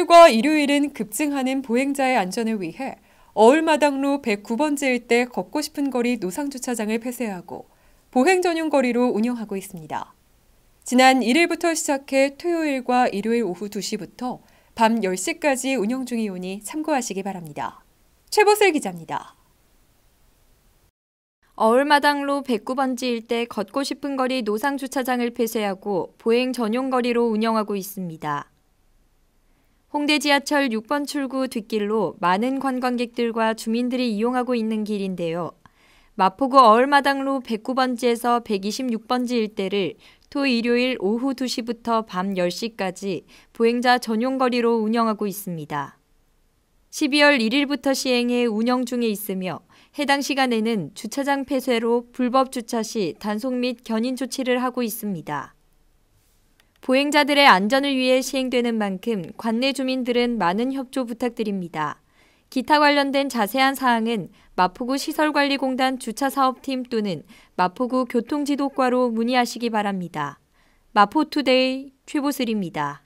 토요일과 일요일은 급증하는 보행자의 안전을 위해 어울마당로 109번지 일대 걷고 싶은 거리 노상주차장을 폐쇄하고 보행 전용 거리로 운영하고 있습니다. 지난 1일부터 시작해 토요일과 일요일 오후 2시부터 밤 10시까지 운영 중이오니 참고하시기 바랍니다. 최보슬 기자입니다. 어울마당로 109번지 일대 걷고 싶은 거리 노상 주차장을 폐쇄하고 보행 전용 거리로 운영하고 있습니다. 홍대 지하철 6번 출구 뒷길로 많은 관광객들과 주민들이 이용하고 있는 길인데요. 마포구 어울마당로 109번지에서 126번지 일대를 토 일요일 오후 2시부터 밤 10시까지 보행자 전용 거리로 운영하고 있습니다. 12월 1일부터 시행해 운영 중에 있으며 해당 시간에는 주차장 폐쇄로 불법 주차 시 단속 및 견인 조치를 하고 있습니다. 보행자들의 안전을 위해 시행되는 만큼 관내 주민들은 많은 협조 부탁드립니다. 기타 관련된 자세한 사항은 마포구 시설관리공단 주차사업팀 또는 마포구 교통지도과로 문의하시기 바랍니다. 마포투데이 최보슬입니다.